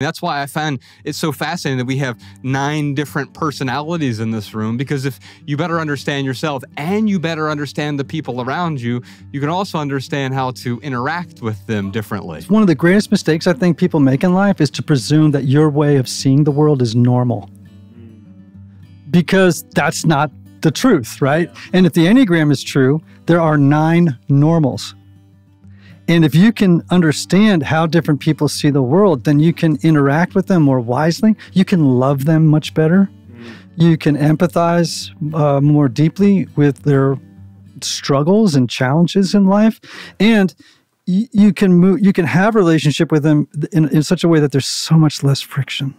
That's why I find it so fascinating that we have nine different personalities in this room because if you better understand yourself and you better understand the people around you, you can also understand how to interact with them differently. One of the greatest mistakes I think people make in life is to presume that your way of seeing the world is normal. Because that's not the truth, right? And if the Enneagram is true, there are nine normals. And if you can understand how different people see the world, then you can interact with them more wisely. You can love them much better. You can empathize uh, more deeply with their struggles and challenges in life. And you can move, you can have a relationship with them in, in such a way that there's so much less friction.